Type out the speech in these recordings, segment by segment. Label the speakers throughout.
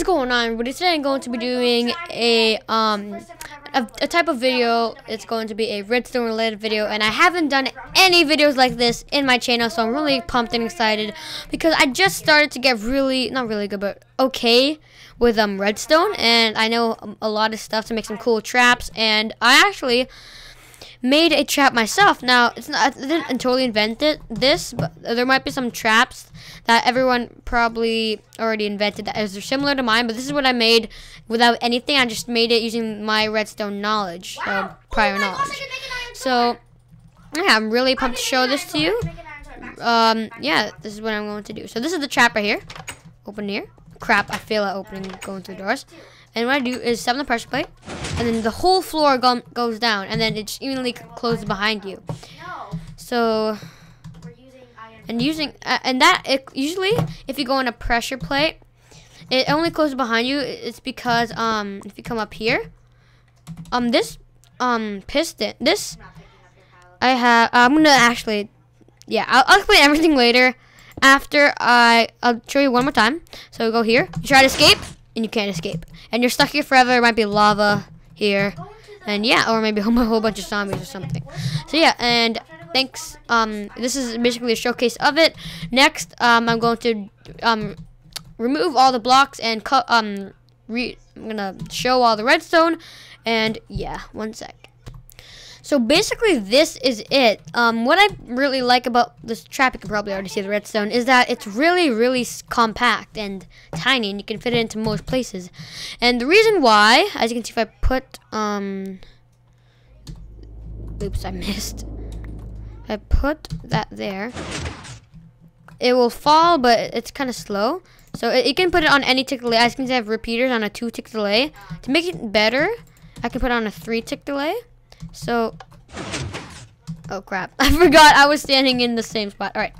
Speaker 1: is going on? But today I'm going to be doing a um a, a, type of video. It's going to be a redstone related video, and I haven't done any videos like this in my channel, so I'm really pumped and excited because I just started to get really not really good, but okay with um redstone, and I know a lot of stuff to make some cool traps, and I actually made a trap myself. Now, it's not, I didn't totally invent it, this, but there might be some traps that everyone probably already invented that is similar to mine, but this is what I made without anything. I just made it using my redstone knowledge, so prior knowledge. So, yeah, I'm really pumped to show this to you. Um, yeah, this is what I'm going to do. So this is the trap right here. Open here. Crap, I fail at opening, going through doors. And what I do is set the pressure plate, and then the whole floor go goes down, and then it's evenly closes behind you. So, and using uh, and that it, usually if you go on a pressure plate, it only closes behind you. It's because um if you come up here, um this um piston this I have I'm gonna actually yeah I'll, I'll explain everything later after I I'll show you one more time. So go here, you try to escape and you can't escape. And you're stuck here forever. There might be lava here. And yeah, or maybe a whole bunch of zombies or something. So yeah, and thanks. Um, this is basically a showcase of it. Next, um, I'm going to um, remove all the blocks and cut. Um, re I'm gonna show all the redstone. And yeah, one sec. So basically, this is it. Um, what I really like about this trap, you can probably already see the redstone, is that it's really, really compact and tiny, and you can fit it into most places. And the reason why, as you can see if I put, um, oops, I missed. I put that there, it will fall, but it's kind of slow. So it, you can put it on any tick delay. You can I have repeaters on a two tick delay. To make it better, I can put on a three tick delay. So, oh crap. I forgot I was standing in the same spot. All right.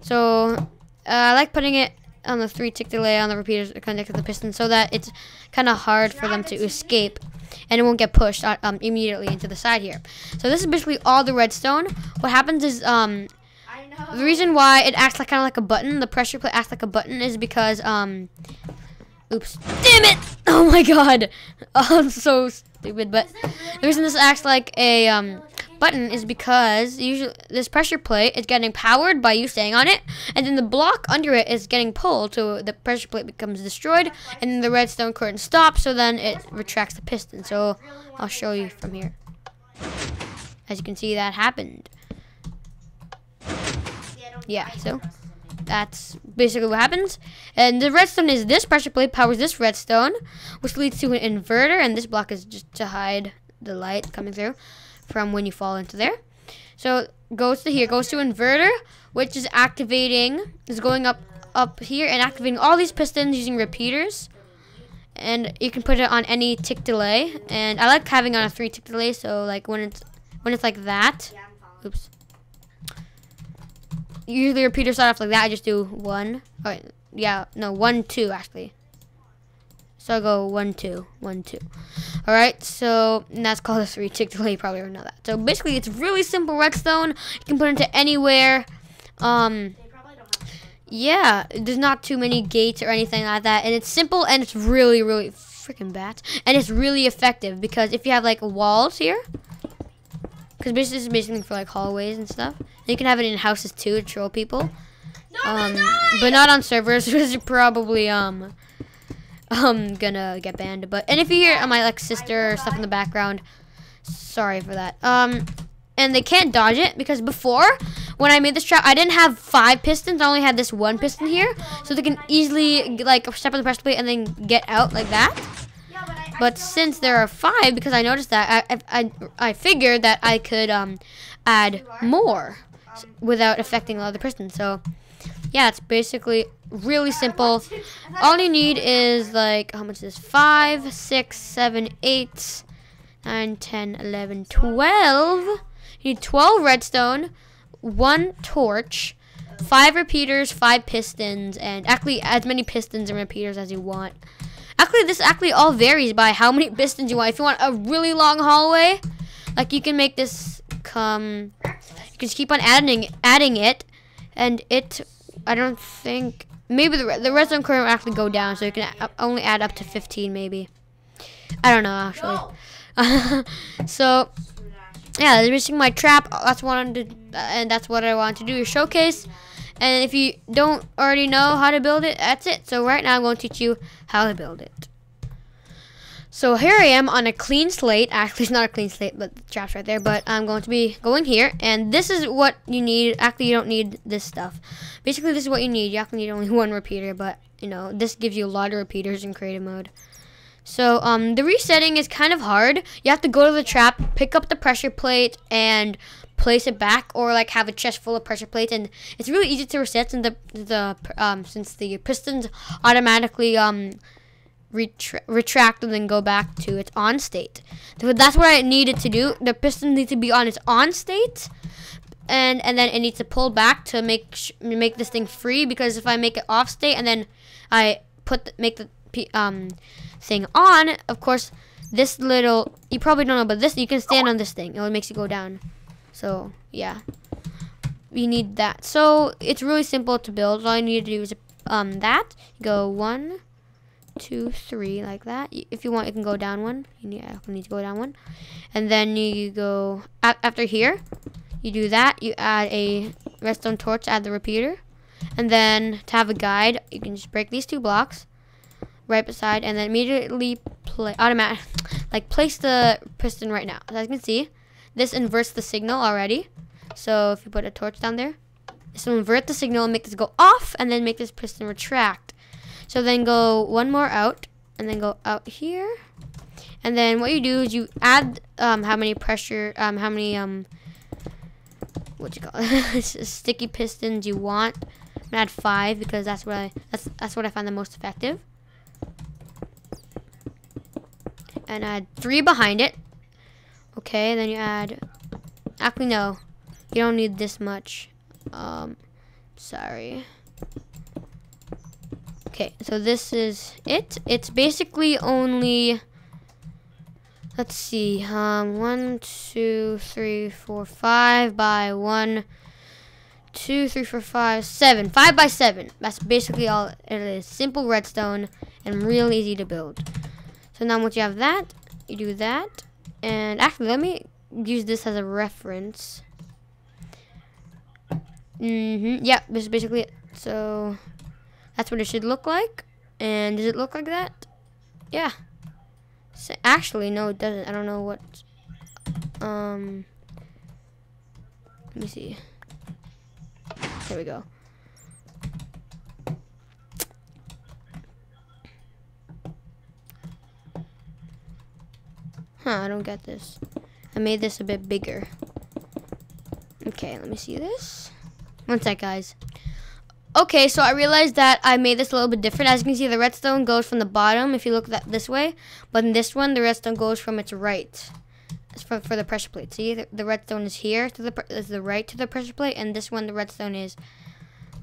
Speaker 1: So, uh, I like putting it on the three tick delay on the repeaters connected to the piston so that it's kind of hard for them to escape and it won't get pushed uh, um, immediately into the side here. So this is basically all the redstone. What happens is um, the reason why it acts like kind of like a button, the pressure plate acts like a button is because um, oops, damn it! Oh my god, I'm so stupid. But the reason this acts like a um, button is because usually this pressure plate is getting powered by you staying on it, and then the block under it is getting pulled, so the pressure plate becomes destroyed, and then the redstone current stops, so then it retracts the piston. So I'll show you from here. As you can see, that happened. Yeah, so that's basically what happens. And the redstone is this pressure plate powers this redstone, which leads to an inverter. And this block is just to hide the light coming through from when you fall into there. So goes to here, goes to inverter, which is activating, is going up up here and activating all these pistons using repeaters. And you can put it on any tick delay. And I like having on a three tick delay, so like when it's when it's like that. Oops usually repeater start off like that. I just do one. All right, yeah, no, one, two actually. So I go one, two, one, two. All right, so and that's called a three tick delay. You probably already know that. So basically, it's really simple redstone. You can put it into anywhere. Um, yeah, there's not too many gates or anything like that, and it's simple and it's really, really freaking bad, and it's really effective because if you have like walls here, because this is basically for like hallways and stuff. And you can have it in houses too to troll people. Um, but not on servers because you're probably um um gonna get banned. But and if you hear my like sister or stuff in the background, sorry for that. Um, and they can't dodge it because before when I made this trap, I didn't have five pistons. I only had this one piston here, so they can easily like step on the pressure plate and then get out like that. But since there are five, because I noticed that, I, I, I figured that I could um, add more without affecting the other person. So, yeah, it's basically really simple. All you need is, like, how much is this? 5, 6, 7, 8, 9, 10, 11, 12. You need 12 redstone, one torch, five repeaters, five pistons, and actually as many pistons and repeaters as you want. Actually, this actually all varies by how many pistons you want. If you want a really long hallway, like you can make this come, you can just keep on adding adding it, and it, I don't think, maybe the, the redstone current will actually go down, so you can only add up to 15 maybe. I don't know actually. so yeah, this basically my trap. That's what I wanted, to, and that's what I wanted to do. Is showcase. And if you don't already know how to build it, that's it. So right now I'm going to teach you how to build it. So here I am on a clean slate. Actually, it's not a clean slate, but the trap's right there. But I'm going to be going here, and this is what you need. Actually, you don't need this stuff. Basically, this is what you need. You actually need only one repeater, but you know this gives you a lot of repeaters in creative mode. So um, the resetting is kind of hard. You have to go to the trap, pick up the pressure plate, and place it back, or like have a chest full of pressure plates. And it's really easy to reset since the the um, since the pistons automatically um retra retract and then go back to its on state. So that's what I needed to do. The piston needs to be on its on state, and and then it needs to pull back to make make this thing free. Because if I make it off state and then I put the, make the um thing on, of course, this little you probably don't know, but this you can stand on this thing. It makes you go down. So yeah, we need that. So it's really simple to build. All you need to do is um that. You go one two, three, like that. If you want, you can go down one. You need, you need to go down one. And then you go, after here, you do that. You add a redstone torch, add the repeater. And then to have a guide, you can just break these two blocks right beside and then immediately play automatic like place the piston right now as you can see this inverts the signal already so if you put a torch down there this will invert the signal and make this go off and then make this piston retract so then go one more out and then go out here. And then what you do is you add um, how many pressure, um, how many, um, what you call it, sticky pistons you want. I'm gonna add five because that's what I, that's, that's what I find the most effective. And add three behind it. Okay, then you add, actually no, you don't need this much. Um, sorry. Okay, so this is it. It's basically only, let's see, um, one, two, three, four, five by one, two, three, four, five, seven. Five by seven. That's basically all it is. Simple redstone and real easy to build. So now once you have that, you do that. And actually, let me use this as a reference. Mm-hmm. Yeah, this is basically it. So that's what it should look like. And does it look like that? Yeah. So actually, no, it doesn't. I don't know what. Um. Let me see. There we go. Huh, I don't get this. I made this a bit bigger. Okay, let me see this. One sec, guys. Okay, so I realized that I made this a little bit different. As you can see, the redstone goes from the bottom if you look that this way. But in this one, the redstone goes from its right. It's for, for the pressure plate. See, the, the redstone is here to the is the right to the pressure plate, and this one, the redstone is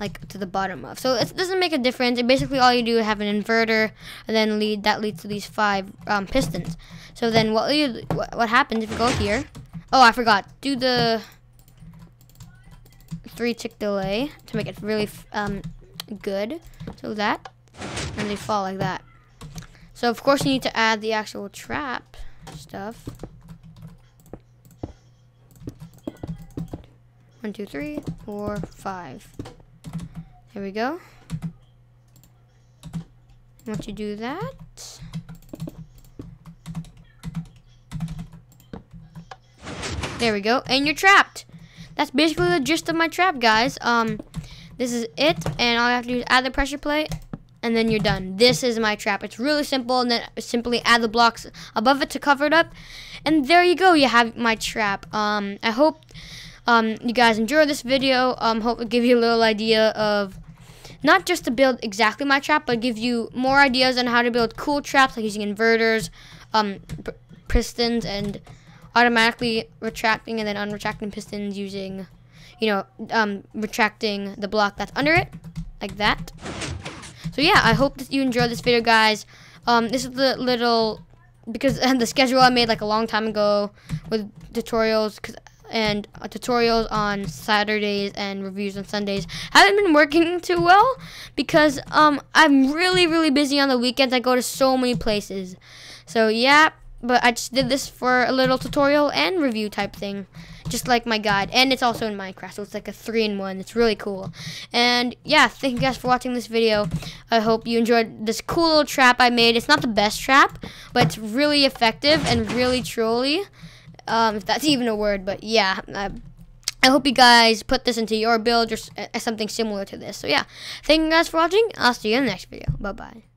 Speaker 1: like to the bottom of. So it doesn't make a difference. It basically all you do is have an inverter, and then lead that leads to these five um, pistons. So then what you what, what happens if you go here? Oh, I forgot. Do the three tick delay to make it really um, good. So that, and they fall like that. So of course you need to add the actual trap stuff. One, two, three, four, five. Here we go. Once you do that, there we go, and you're trapped that's basically the gist of my trap, guys. Um, this is it, and all you have to do is add the pressure plate, and then you're done. This is my trap. It's really simple, and then simply add the blocks above it to cover it up, and there you go. You have my trap. Um, I hope um, you guys enjoy this video. Um, hope it give you a little idea of not just to build exactly my trap, but give you more ideas on how to build cool traps, like using inverters, um, pistons, and automatically retracting and then unretracting pistons using, you know, um, retracting the block that's under it, like that. So yeah, I hope that you enjoyed this video, guys. Um, this is the little, because and the schedule I made like a long time ago with tutorials, because and uh, tutorials on Saturdays and reviews on Sundays haven't been working too well because um I'm really really busy on the weekends. I go to so many places. So yeah, but I just did this for a little tutorial and review type thing just like my guide and it's also in minecraft so it's like a three-in-one it's really cool and yeah thank you guys for watching this video i hope you enjoyed this cool little trap i made it's not the best trap but it's really effective and really trolly um, if that's even a word but yeah I, I hope you guys put this into your build or something similar to this. So yeah, thank you guys for watching. I'll see you in the next video. Bye-bye.